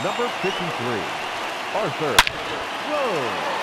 number 53, Arthur Rose.